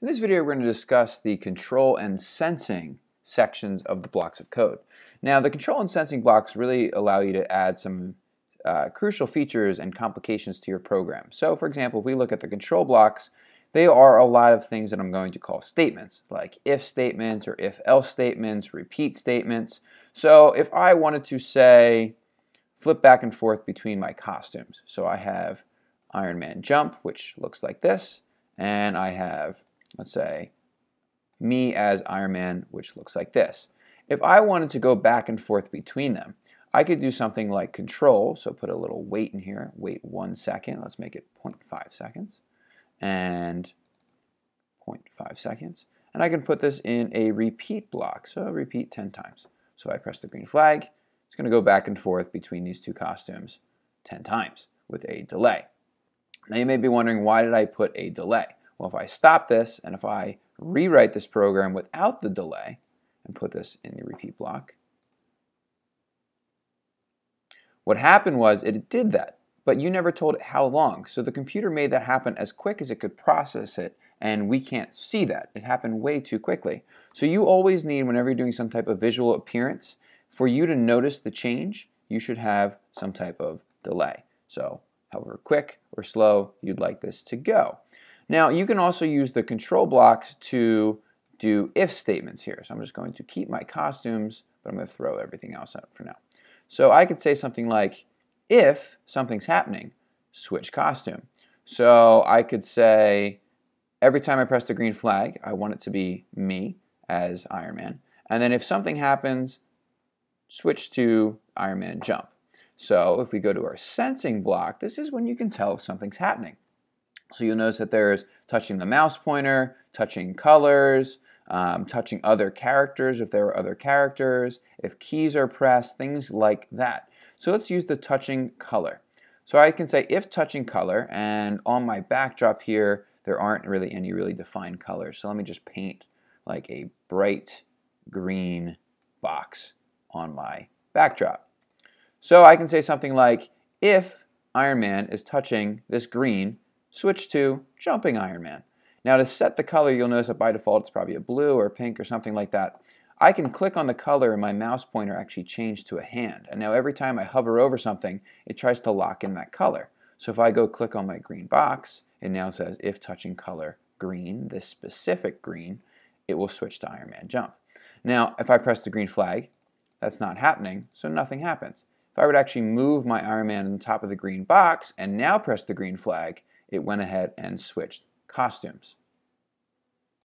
In this video, we're going to discuss the control and sensing sections of the blocks of code. Now, the control and sensing blocks really allow you to add some uh, crucial features and complications to your program. So, for example, if we look at the control blocks, they are a lot of things that I'm going to call statements, like if statements or if else statements, repeat statements. So, if I wanted to say, flip back and forth between my costumes, so I have Iron Man jump, which looks like this, and I have let's say, me as Iron Man, which looks like this. If I wanted to go back and forth between them, I could do something like control, so put a little wait in here, wait one second, let's make it 0.5 seconds, and 0.5 seconds. And I can put this in a repeat block, so repeat 10 times. So I press the green flag, it's going to go back and forth between these two costumes 10 times with a delay. Now you may be wondering, why did I put a delay? Well, if I stop this and if I rewrite this program without the delay and put this in the repeat block, what happened was it did that, but you never told it how long. So the computer made that happen as quick as it could process it, and we can't see that. It happened way too quickly. So you always need, whenever you're doing some type of visual appearance, for you to notice the change, you should have some type of delay. So however quick or slow you'd like this to go. Now you can also use the control blocks to do if statements here. So I'm just going to keep my costumes, but I'm going to throw everything else out for now. So I could say something like, if something's happening, switch costume. So I could say, every time I press the green flag, I want it to be me as Iron Man. And then if something happens, switch to Iron Man jump. So if we go to our sensing block, this is when you can tell if something's happening. So you'll notice that there's touching the mouse pointer, touching colors, um, touching other characters if there are other characters, if keys are pressed, things like that. So let's use the touching color. So I can say if touching color, and on my backdrop here, there aren't really any really defined colors. So let me just paint like a bright green box on my backdrop. So I can say something like, if Iron Man is touching this green, switch to Jumping Iron Man. Now to set the color, you'll notice that by default it's probably a blue or pink or something like that. I can click on the color and my mouse pointer actually change to a hand. And now every time I hover over something, it tries to lock in that color. So if I go click on my green box, it now says if touching color green, this specific green, it will switch to Iron Man Jump. Now, if I press the green flag, that's not happening, so nothing happens. If I would actually move my Iron Man on top of the green box and now press the green flag, it went ahead and switched costumes.